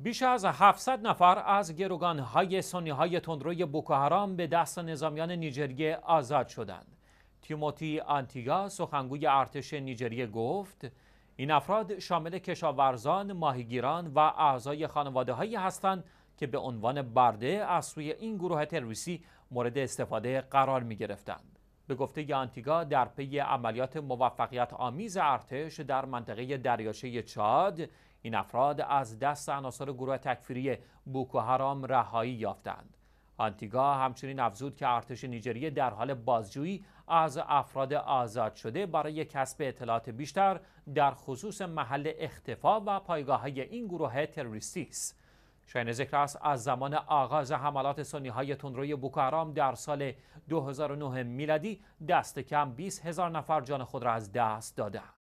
بیش از 700 نفر از گروگانهای سنی های تندروی بوکوهرام به دست نظامیان نیجریه آزاد شدند. تیموتی آنتیگا سخنگوی ارتش نیجریه گفت این افراد شامل کشاورزان، ماهیگیران و اعضای خانواده هایی هستند که به عنوان برده از سوی این گروه تروریستی مورد استفاده قرار می گرفتند. به گفته آنتیگا در پی عملیات موفقیت آمیز ارتش در منطقه دریاچه چاد این افراد از دست عناصر گروه تکفیری بوکو حرام رهایی یافتند. آنتیگا همچنین افزود که ارتش نیجریه در حال بازجویی از افراد آزاد شده برای کسب اطلاعات بیشتر در خصوص محل اختفا و پایگاه های این گروه تروریستی است. شاین ذکر است از زمان آغاز حملات سنی های تندروی بوکارام در سال 2009 میلادی دست کم 20 هزار نفر جان خود را از دست دادند.